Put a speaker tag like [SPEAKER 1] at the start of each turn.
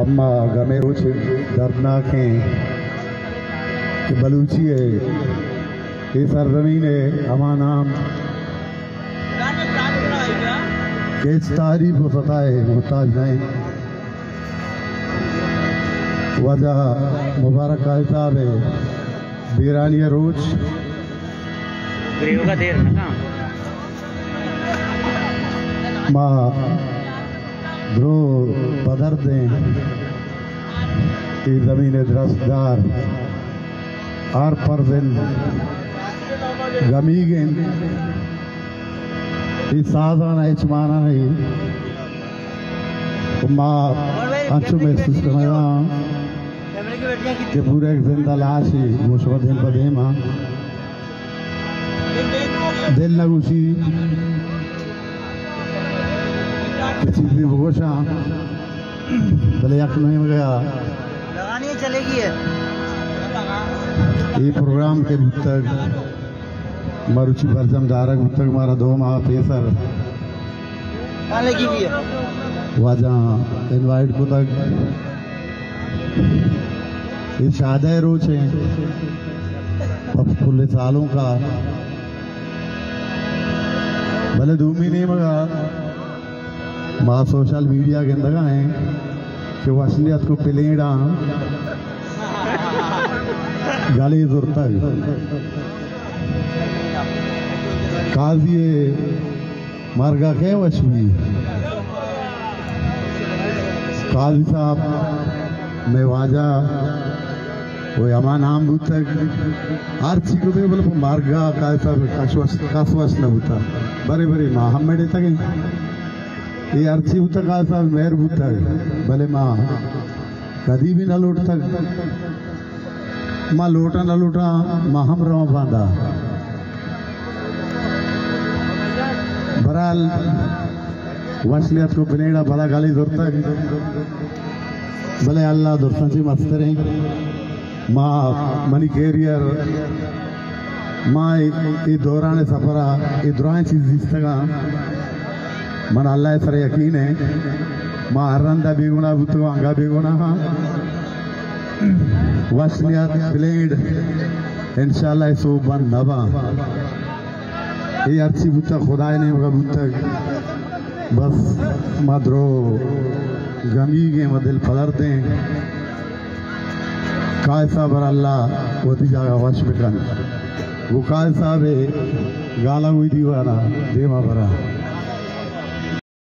[SPEAKER 1] اما گمے روچ دردناک ہیں کہ بلوچی ہے یہ سرزمین ہے ہما نام کہ اس تعریف و فتائے محتاج نہیں وجہ مبارک کا حساب ہے بیرانی روچ
[SPEAKER 2] گریو
[SPEAKER 1] درو پدر دیں ای زمین درستدار آر پر دن گمی گن ای سازان اچمانا نہیں ما انچو محسوس کرنا کہ پورے ایک زندہ لاش ہی وہ شبہ دن پہ دے ماں۔ دل نگوشی کسی بھی بگوشا بلے یک نہیں گیا۔
[SPEAKER 2] لگانی چلے گی ہے۔
[SPEAKER 1] یہ پروگرام کے بتک مروچی برزم دارک بتک مارا دو ماہ پیسر واجہ انوائٹ کو تک۔ یہ شادہ روچ ہیں اب کل سالوں کا۔ بھلے دومی نہیں مگا ماں سوشل میڈیا کے اندر ہیں کہ وہ اصلیت کو پلیڑا۔ گالی زورتا ہے۔ قاضی مرگا قاضی صاحب، میں واجہ، وہ ہما نام بوتا ہر چیز کو دے بولے مارگا قاضی صاحب کاسواس نہ بوتا۔ بڑے بڑے ماں ہم میڈے تک یہ ارچی بوتا قاضی صاحب مہر بوتا بھلے ماں، کدی بھی نہ لوٹتا ماں لوٹا نہ لوٹا ماں ہم رواں باندھا برال وشلیت کو بنیڑا بڑا گالی دورتا بھلے اللہ دورتا چی جی مستریں ماں منی کیریئر، ماں ای دوران سفرہ، ای دوران چیز دیستگا من اللہ سر یقین ہے۔ ماں ہرندہ بھی گنا بوتو انگا بھی گنا ہاں وشلیت بلیڈ انشاءاللہ سو بند نبا یہ ارچی بوتا خدا نے مگا بوتا بس مدرو، گمی گے مدل پدر دیں۔ قائد صاحب اللہ وہ دی جاگا وش بکن۔ وہ قائد صاحب گالا ہوئی دیوانا دیما برا۔